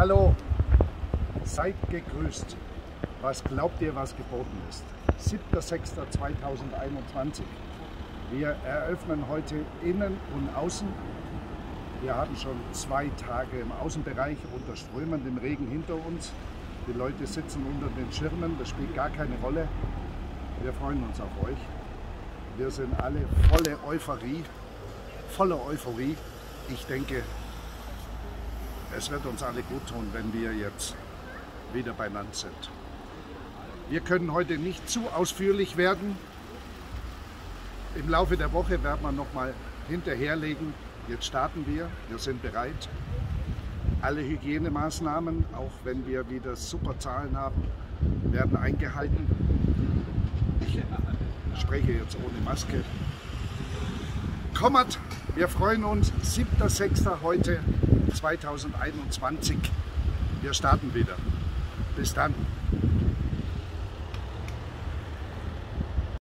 Hallo, seid gegrüßt. Was glaubt ihr, was geboten ist? 7.6.2021. Wir eröffnen heute innen und außen. Wir haben schon zwei Tage im Außenbereich unter strömendem Regen hinter uns. Die Leute sitzen unter den Schirmen, das spielt gar keine Rolle. Wir freuen uns auf euch. Wir sind alle volle Euphorie, voller Euphorie. Ich denke, es wird uns alle gut tun, wenn wir jetzt wieder beieinander sind. Wir können heute nicht zu ausführlich werden. Im Laufe der Woche werden wir noch mal hinterherlegen. Jetzt starten wir, wir sind bereit. Alle Hygienemaßnahmen, auch wenn wir wieder super Zahlen haben, werden eingehalten. Ich spreche jetzt ohne Maske. Kommt, wir freuen uns. 7.6. heute 2021. Wir starten wieder. Bis dann.